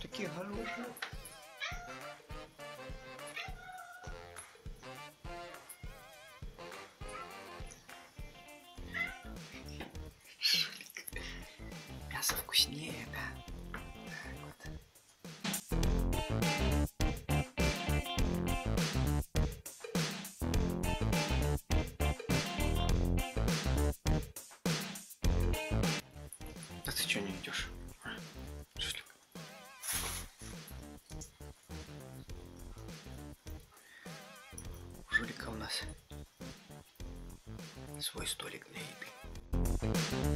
Такие хорошие. Мясо вкуснее, да. А ты что не идешь? Нас свой столик для еды.